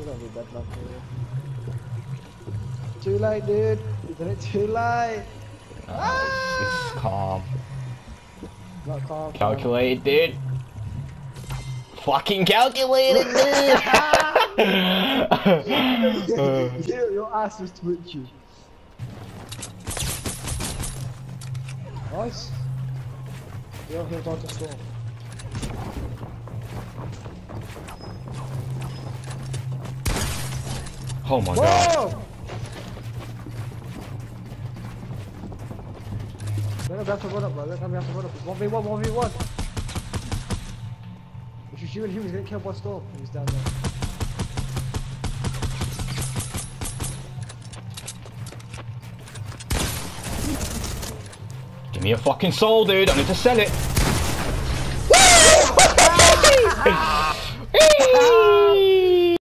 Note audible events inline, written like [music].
You don't need that luck here. Too late, dude. Isn't it too late? It's calm. Not calm. Calculated, dude. Fucking calculated, dude. your, [laughs] your ass is twitching. Nice. You're here to storm. Oh my god. Whoa! Let him have to run up, bro. Let him have to run up. It's 1v1, 1v1. If you shoot him, he's gonna kill by storm. He's down there. Give me a fucking soul, dude. I need to sell it.